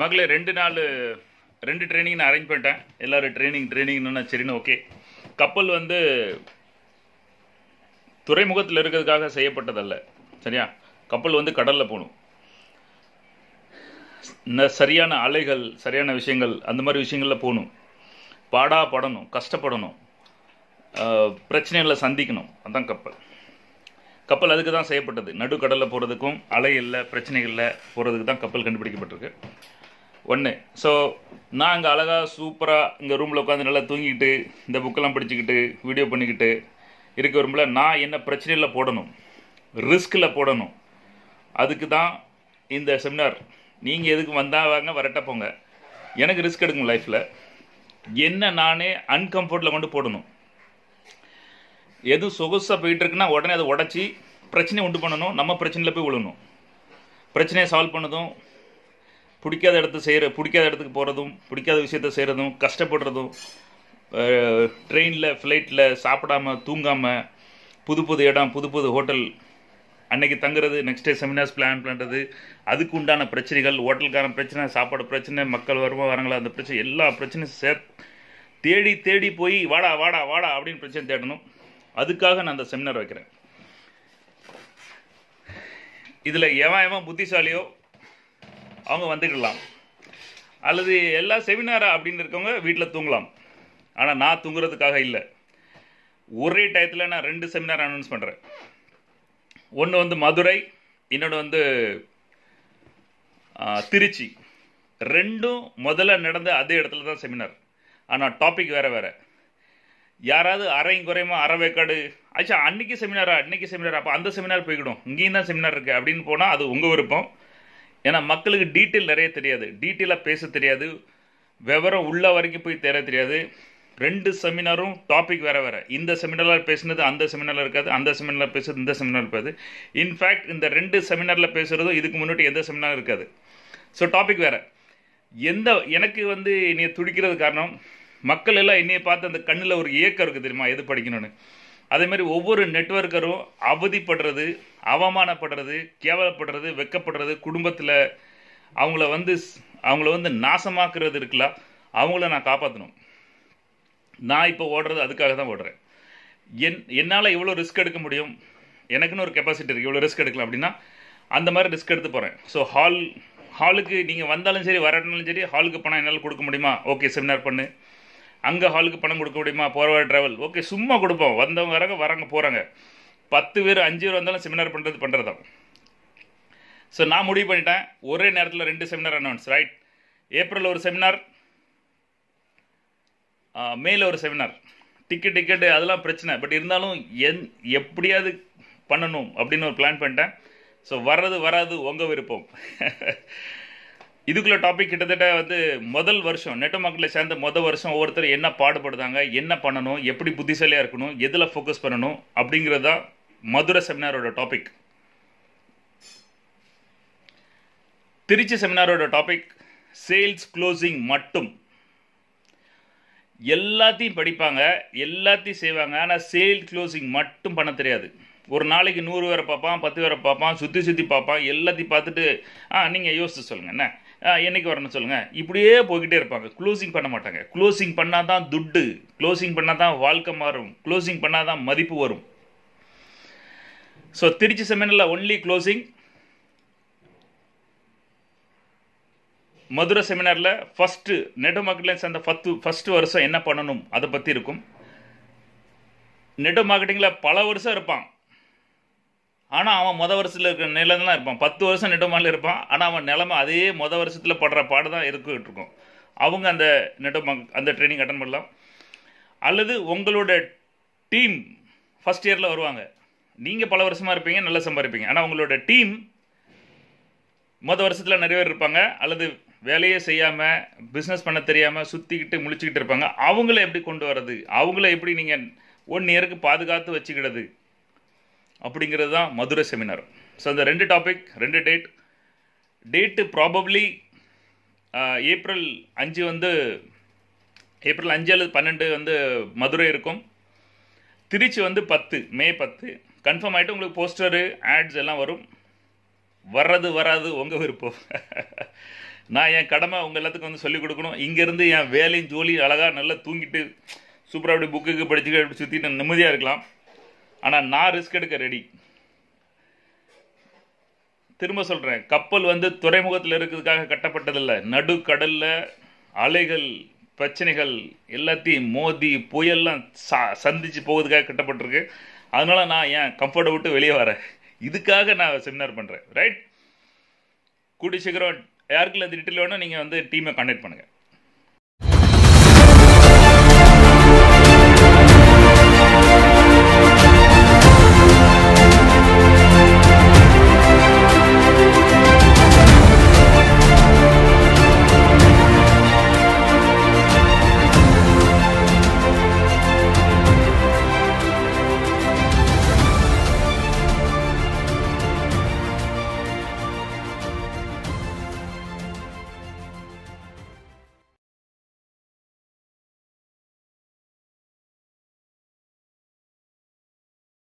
மகளே ரெண்டு நாள் ரெண்டு ட்ரைனிங் நான் அரேஞ்ச் பண்ணிட்டேன். எல்லாரும் ட்ரைனிங் ட்ரைனிங்னு சரின்னு ஓகே கப்பல் வந்து துறைமுகத்தில் இருக்கிறதுக்காக செய்யப்பட்டதல்ல. சரியா? கப்பல் வந்து கடலில் போகணும். இந்த சரியான அலைகள் சரியான விஷயங்கள் அந்த மாதிரி விஷயங்களில் போகணும். பாடா படணும் கஷ்டப்படணும். பிரச்சனைகளை சந்திக்கணும். அதுதான் கப்பல். கப்பல் அதுக்கு தான் செய்யப்பட்டது. நடுக்கடலில் போகிறதுக்கும் அலை இல்லை பிரச்சனைகளில் போகிறதுக்கு தான் கப்பல் கண்டுபிடிக்கப்பட்டிருக்கு. ஒன்று ஸோ நான் அங்கே அழகாக சூப்பராக இங்கே ரூமில் உட்காந்து நல்லா தூங்கிக்கிட்டு இந்த புக்கெல்லாம் படிச்சுக்கிட்டு வீடியோ பண்ணிக்கிட்டு இருக்க விரும்பல. நான் என்ன பிரச்சனையில் போடணும்? ரிஸ்கில் போடணும். அதுக்கு தான் இந்த செமினார் நீங்கள் எதுக்கு வந்தால் வாங்க வரட்ட போங்க. எனக்கு ரிஸ்க் எடுக்கும் லைஃப்பில் என்ன நானே அன்கம்ஃபர்ட்டில் கொண்டு போடணும்? எது சொகுசாக போயிட்டுருக்குன்னா உடனே அதை உடச்சி பிரச்சனையை உண்டு பண்ணணும். நம்ம பிரச்சனையில் போய் விழணும் பிரச்சனையை சால்வ் பண்ணதும் பிடிக்காத இடத்த செய்கிற பிடிக்காத இடத்துக்கு போகிறதும் பிடிக்காத விஷயத்த செய்கிறதும் கஷ்டப்படுறதும் ட்ரெயினில் ஃப்ளைட்டில் சாப்பிடாம தூங்காமல் புது புது இடம் புது புது ஹோட்டல் அன்னைக்கு தங்குறது நெக்ஸ்ட் டே செமினார்ஸ் பிளான் பண்ணுறது அதுக்கு உண்டான பிரச்சனைகள் ஹோட்டலுக்கான பிரச்சனை சாப்பாடு பிரச்சனை மக்கள் வருமா வராங்களா அந்த பிரச்சனை எல்லா பிரச்சனையும் சேர் தேடி தேடி போய் வாடா வாடா வாடா அப்படின்னு பிரச்சனை தேடணும். அதுக்காக நான் அந்த செமினார் வைக்கிறேன். இதில் எவன் எவன் புத்திசாலியோ அவங்க வந்துக்கலாம். அல்லது எல்லா செமினாரா அப்படின்னு இருக்கவங்க வீட்டில் தூங்கலாம். ஆனால் நான் தூங்குறதுக்காக இல்லை. ஒரே டயத்தில் நான் ரெண்டு செமினார் அனௌன்ஸ் பண்ணுறேன் ஒன்று வந்து மதுரை இன்னொன்று வந்து திருச்சி. ரெண்டும் முதல்ல நடந்த அதே இடத்துல தான் செமினார் ஆனால் டாபிக் வேறு வேறு. யாராவது அரையும் குறையுமா அரை ஆச்சா அன்னைக்கு செமினாரா அன்னைக்கு செமினார் அப்போ அந்த செமினார் போய்க்கிடும். இங்கேயும் தான் செமினார் இருக்குது அப்படின்னு போனால் அது உங்கள் விருப்பம். ஏன்னா மக்களுக்கு டீட்டெயில் நிறைய தெரியாது. டீட்டெயிலாக பேச தெரியாது. விவரம் உள்ள வரைக்கும் போய் தேர தெரியாது. ரெண்டு செமினாரும் டாபிக் வேறு வேறு. இந்த செமினாரில் பேசுனது அந்த செமினாரில் இருக்காது. அந்த செமினாரில் பேசுறது இந்த செமினார் இருக்காது. இன்ஃபேக்ட் இந்த ரெண்டு செமினாரில் பேசுகிறதும் இதுக்கு முன்னாடி எந்த செமினாரும் இருக்காது. ஸோ டாபிக் வேறு. எந்த எனக்கு வந்து என்னையை துடிக்கிறது காரணம் மக்கள் எல்லாம் என்னையை பார்த்து அந்த கண்ணில் ஒரு ஏக்கம் இருக்குது தெரியுமா? எது படிக்கணும்னு? அதே மாதிரி ஒவ்வொரு நெட்வொர்க்கரும் அவதிப்படுறது அவமானப்படுறது கேவலப்படுறது வெக்கப்படுறது குடும்பத்தில் அவங்கள வந்து ஸ்- அவங்கள வந்து நாசமாக்குறது இருக்குல்ல அவங்கள நான் காப்பாற்றணும் நான் இப்போ ஓடுறது அதுக்காக தான் ஓடுறேன். என் என்னால் எவ்வளோ ரிஸ்க் எடுக்க முடியும்? எனக்குன்னு ஒரு கெப்பாசிட்டி இருக்குது இவ்வளோ ரிஸ்க் எடுக்கலாம் அப்படின்னா அந்த மாதிரி ரிஸ்க் எடுத்து போகிறேன் ஸோ ஹால் ஹாலுக்கு நீங்கள் வந்தாலும் சரி வராட்டினாலும் சரி ஹாலுக்கு பணம் என்னால் கொடுக்க முடியுமா? ஓகே செமினார் பண்ணு. அங்கே ஹாலுக்கு பணம் கொடுக்க முடியுமா? போகிற ட்ராவல் ஓகே சும்மா கொடுப்போம். வந்தவங்க வராங்க வராங்க போகிறாங்க பத்து பேர் அஞ்சு பேர் வந்தாலும் செமினார் பண்ணுறது பண்ணுறது தான் ஸோ நான் முடிவு பண்ணிட்டேன். ஒரே நேரத்தில் ரெண்டு செமினார் அனௌன்ஸ் ரைட் ஏப்ரல் ஒரு செமினார் மேல ஒரு செமினார் டிக்கெட் டிக்கெட்டு அதெல்லாம் பிரச்சனை. பட் இருந்தாலும் என் எப்படியாவது பண்ணணும் அப்படின்னு ஒரு பிளான் பண்ணிட்டேன். ஸோ வர்றது வராது உங்கள் விருப்பம். இதுக்குள்ள டாபிக் கிட்டத்தட்ட வந்து முதல் வருஷம் நெட்ட சேர்ந்த முதல் வருஷம் ஒவ்வொருத்தர் என்ன பாடுபடுதாங்க என்ன பண்ணணும் எப்படி புத்திசாலியாக இருக்கணும் எதில் ஃபோக்கஸ் பண்ணணும் அப்படிங்கிறது தான் மதுரை செமினாரோட டாபிக் திருச்சி செமினாரோட டாபிக் சேல்ஸ் க்ளோசிங் மட்டும். எல்லாத்தையும் படிப்பாங்க எல்லாத்தையும் செய்வாங்க ஆனால் சேல் க்ளோசிங் மட்டும் பண்ண தெரியாது. ஒரு நாளைக்கு நூறு பேரை பார்ப்பான் பத்து பேரை பார்ப்பான் சுற்றி சுற்றி பார்ப்பான் எல்லாத்தையும் பார்த்துட்டு ஆ நீங்கள் யோசிச்சு சொல்லுங்கள் என்ன? ஆ, வரணும்னு வரணும் சொல்லுங்கள் இப்படியே போய்கிட்டே இருப்பாங்க. க்ளோசிங் பண்ண மாட்டாங்க. க்ளோசிங் பண்ணால் தான் துட்டு. க்ளோசிங் பண்ணால் தான் வாழ்க்கை மாறும். க்ளோசிங் பண்ணால் தான் மதிப்பு வரும். ஸோ திருச்சி செமினரில் ஒன்லி க்ளோசிங் மதுரை செமினாரில் ஃபஸ்ட்டு நெடோ மார்க்கெட்டில் சேர்ந்த பத்து ஃபஸ்ட்டு வருஷம் என்ன பண்ணணும்? அதை பற்றி இருக்கும். நெடோ மார்க்கெட்டிங்கில் பல வருஷம் இருப்பான். ஆனால் அவன் மொதல் வருஷத்தில் இருக்கிற நிலையில தான் இருப்பான். பத்து வருஷம் நெடுமாலில் இருப்பான். ஆனால் அவன் நிலமை அதே மொதல் வருஷத்தில் படுற பாடு தான் இருக்கிட்டு இருக்கும். அவங்க அந்த நெடுமா அந்த ட்ரைனிங் அட்டன் பண்ணலாம். அல்லது உங்களோட டீம் ஃபஸ்ட் இயரில் வருவாங்க. நீங்கள் பல வருஷமாக இருப்பீங்க நல்லா சம்பாதிப்பீங்க. ஆனால் உங்களோட டீம் மொதல் வருஷத்தில் நிறைய பேர் இருப்பாங்க. அல்லது வேலையே செய்யாமல் பிஸ்னஸ் பண்ண தெரியாமல் சுற்றிக்கிட்டு முழிச்சிக்கிட்டு இருப்பாங்க. அவங்கள எப்படி கொண்டு வர்றது? அவங்கள எப்படி நீங்கள் ஒன் இயருக்கு பாதுகாத்து வச்சுக்கிறது? அப்படிங்கிறது தான் மதுரை செமினார் ஸோ அந்த ரெண்டு டாபிக் ரெண்டு டேட் டேட்டு ப்ராபப்ளி ஏப்ரல் அஞ்சு வந்து ஏப்ரல் அஞ்சு அல்லது பன்னெண்டு வந்து மதுரை இருக்கும். திருச்சி வந்து பத்து மே பத்து. கன்ஃபார்ம் ஆகிட்டு உங்களுக்கு போஸ்டரு ஆட்ஸ் எல்லாம் வரும். வர்றது வராது உங்கள் விருப்பம். நான் என் கடமை உங்கள் எல்லாத்துக்கும் வந்து சொல்லிக் கொடுக்கணும். இங்கேருந்து என் வேலையும் ஜோலியும் அழகாக நல்லா தூங்கிட்டு சூப்பராக அப்படி புக்குக்கு படிச்சுட்டு அப்படி சுற்றிட்டு நிம்மதியாக இருக்கலாம். ஆனால் நான் ரிஸ்க் எடுக்க ரெடி திரும்ப சொல்கிறேன் கப்பல் வந்து துறைமுகத்தில் இருக்கிறதுக்காக கட்டப்பட்டதில்லை. நடுக்கடலில் அலைகள் பிரச்சனைகள் எல்லாத்தையும் மோதி புயல்லாம் சா சந்திச்சு போகிறதுக்காக கட்டப்பட்டிருக்கு. அதனால நான் ஏன் கம்ஃபர்ட்டை விட்டு வெளியே வரேன்? இதுக்காக நான் செமினார் பண்ணுறேன் ரைட் கூடி சீக்கிரம் யாருக்குள்ள இந்த டீட்டெயில் வேணும் நீங்கள் வந்து டீமை கான்டாக்ட் பண்ணுங்கள்